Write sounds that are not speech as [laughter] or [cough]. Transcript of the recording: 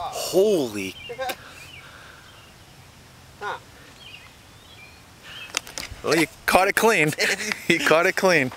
Holy. [laughs] Well, you caught it clean. [laughs] you caught it clean.